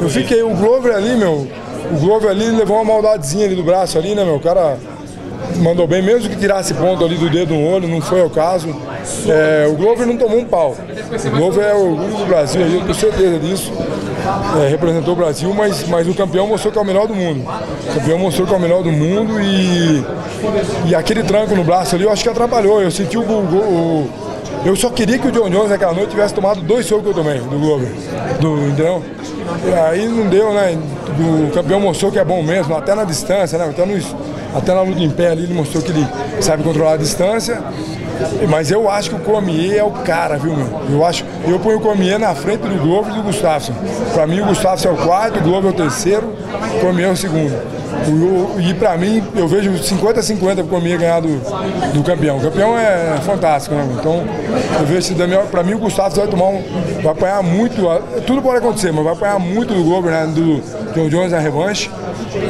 Eu fiquei, o Glover ali, meu, o Glover ali levou uma maldadezinha ali do braço ali, né, meu? O cara mandou bem, mesmo que tirasse ponto ali do dedo no olho, não foi o caso. É, o Glover não tomou um pau. O Glover é o orgulho do Brasil, eu tenho certeza disso. É, representou o Brasil, mas, mas o campeão mostrou que é o melhor do mundo. O campeão mostrou que é o melhor do mundo e, e aquele tranco no braço ali eu acho que atrapalhou. Eu senti o, o, o eu só queria que o John Jones naquela noite tivesse tomado dois socos que eu tomei do Glover. Do, entendeu? E aí não deu, né? O campeão mostrou que é bom mesmo, até na distância, né? Até, no, até na luta em pé ali ele mostrou que ele sabe controlar a distância. Mas eu acho que o Cormier é o cara, viu, meu? Eu acho, eu ponho o Cormier na frente do Glover e do Gustafsson. Para mim o Gustafsson é o quarto, o Glover é o terceiro, o Cormier é o segundo. E para mim, eu vejo 50-50 para o Cormier ganhar do, do campeão. O campeão é fantástico, né? Então, eu vejo se Daniel, para mim o Gustavo vai tomar um. Vai apanhar muito. Tudo pode acontecer, mas vai apanhar muito do Glover, né? Do John Jones na revanche.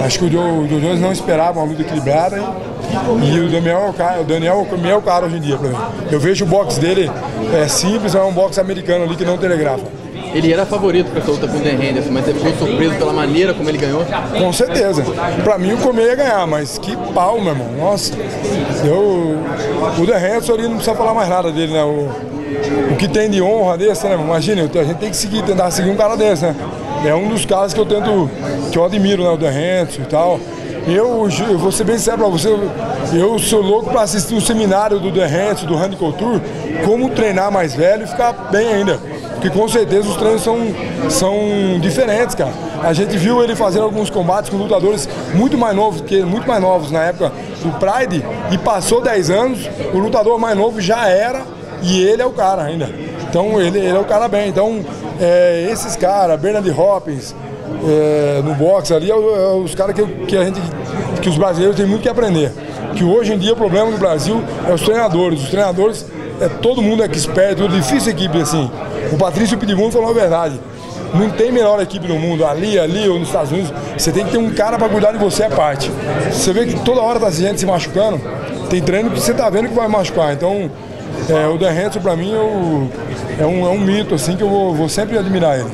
Acho que o John, o John Jones não esperava uma luta equilibrada. E o Daniel é o cara, o Daniel é o cara hoje em dia para mim. Eu vejo o boxe dele é simples, é um boxe americano ali que não telegrafa. Ele era favorito para essa luta com o Dan Henderson, mas você ficou surpreso pela maneira como ele ganhou? Com certeza. Para mim o Cormier ia ganhar, mas que pau, meu irmão. Nossa. Eu, o Dan Henderson ali não precisa falar mais nada dele, né? O, o que tem de honra desse, né? Imagina, a gente tem que seguir, tentar seguir um cara desse, né? É um dos caras que eu tento, que eu admiro, né? O Dan Henderson e tal. Eu, eu vou ser bem sincero pra você, eu sou louco para assistir o um seminário do The Hands, do Randy como treinar mais velho e ficar bem ainda. Porque com certeza os treinos são, são diferentes, cara. A gente viu ele fazendo alguns combates com lutadores muito mais novos, que muito mais novos na época do Pride, e passou 10 anos, o lutador mais novo já era e ele é o cara ainda. Então ele, ele é o cara bem. Então é, esses caras, Bernard Hopkins, é, no boxe ali, é, é os caras que, que a gente, que os brasileiros têm muito que aprender. Que hoje em dia o problema do Brasil é os treinadores. Os treinadores, é todo mundo é expert, tudo difícil equipe assim. O Patrício Pitbull falou a verdade. Não tem melhor equipe no mundo, ali, ali ou nos Estados Unidos. Você tem que ter um cara para cuidar de você à parte. Você vê que toda hora tá gente se machucando. Tem treino que você tá vendo que vai machucar. Então, é, o Dan Henson, para mim, eu, é, um, é um mito assim que eu vou, vou sempre admirar ele.